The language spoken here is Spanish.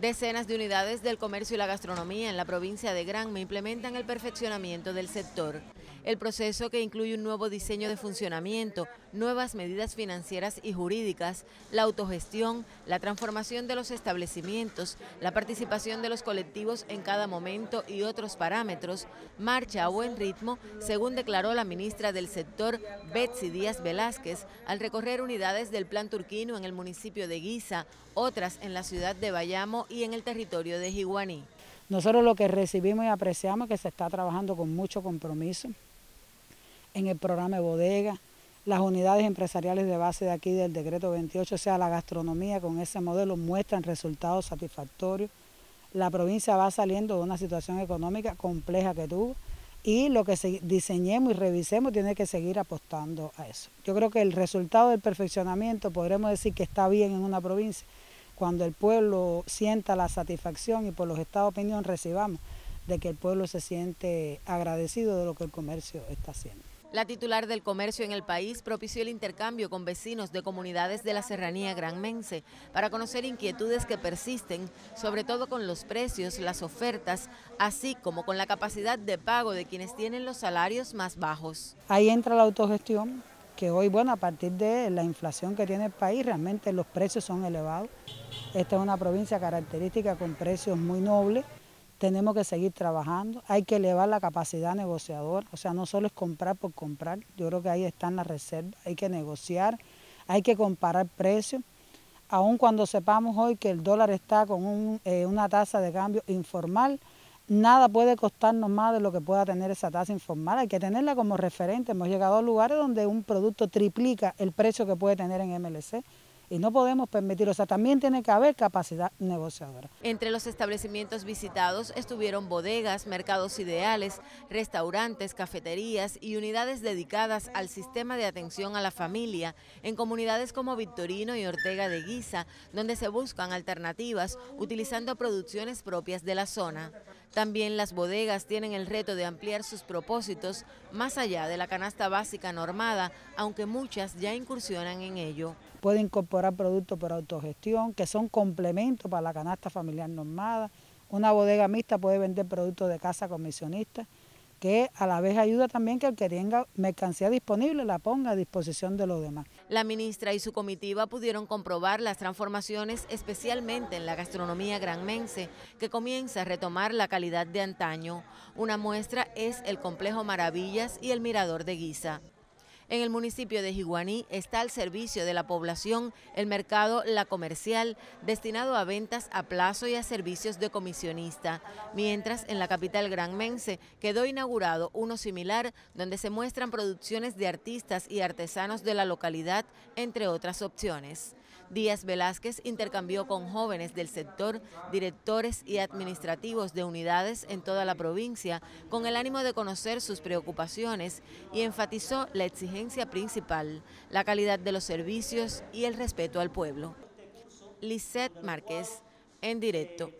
Decenas de unidades del comercio y la gastronomía en la provincia de Granma implementan el perfeccionamiento del sector. El proceso que incluye un nuevo diseño de funcionamiento, nuevas medidas financieras y jurídicas, la autogestión, la transformación de los establecimientos, la participación de los colectivos en cada momento y otros parámetros, marcha a buen ritmo, según declaró la ministra del sector, Betsy Díaz Velázquez, al recorrer unidades del Plan Turquino en el municipio de Guisa, otras en la ciudad de Bayamo y en el territorio de Jiguaní. Nosotros lo que recibimos y apreciamos es que se está trabajando con mucho compromiso en el programa de bodega, las unidades empresariales de base de aquí del decreto 28, o sea, la gastronomía con ese modelo muestran resultados satisfactorios. La provincia va saliendo de una situación económica compleja que tuvo y lo que diseñemos y revisemos tiene que seguir apostando a eso. Yo creo que el resultado del perfeccionamiento podremos decir que está bien en una provincia cuando el pueblo sienta la satisfacción y por los estados de opinión recibamos de que el pueblo se siente agradecido de lo que el comercio está haciendo. La titular del comercio en el país propició el intercambio con vecinos de comunidades de la serranía granmense para conocer inquietudes que persisten, sobre todo con los precios, las ofertas, así como con la capacidad de pago de quienes tienen los salarios más bajos. Ahí entra la autogestión, que hoy, bueno, a partir de la inflación que tiene el país, realmente los precios son elevados. Esta es una provincia característica con precios muy nobles. Tenemos que seguir trabajando, hay que elevar la capacidad negociadora, o sea, no solo es comprar por comprar, yo creo que ahí están las reservas, hay que negociar, hay que comparar precios, aun cuando sepamos hoy que el dólar está con eh, una tasa de cambio informal, nada puede costarnos más de lo que pueda tener esa tasa informal, hay que tenerla como referente, hemos llegado a lugares donde un producto triplica el precio que puede tener en MLC, y no podemos permitir, o sea, también tiene que haber capacidad negociadora. Entre los establecimientos visitados estuvieron bodegas, mercados ideales, restaurantes, cafeterías y unidades dedicadas al sistema de atención a la familia en comunidades como Victorino y Ortega de Guisa, donde se buscan alternativas utilizando producciones propias de la zona. También las bodegas tienen el reto de ampliar sus propósitos más allá de la canasta básica normada, aunque muchas ya incursionan en ello. Puede incorporar productos por autogestión, que son complementos para la canasta familiar normada. Una bodega mixta puede vender productos de casa comisionista que a la vez ayuda también que el que tenga mercancía disponible la ponga a disposición de los demás. La ministra y su comitiva pudieron comprobar las transformaciones especialmente en la gastronomía granmense que comienza a retomar la calidad de antaño. Una muestra es el complejo Maravillas y el Mirador de Guisa. En el municipio de Jiguaní está al servicio de la población el mercado La Comercial, destinado a ventas a plazo y a servicios de comisionista, mientras en la capital granmense quedó inaugurado uno similar donde se muestran producciones de artistas y artesanos de la localidad, entre otras opciones. Díaz Velázquez intercambió con jóvenes del sector, directores y administrativos de unidades en toda la provincia, con el ánimo de conocer sus preocupaciones y enfatizó la principal, la calidad de los servicios y el respeto al pueblo. Lisette Márquez, en directo.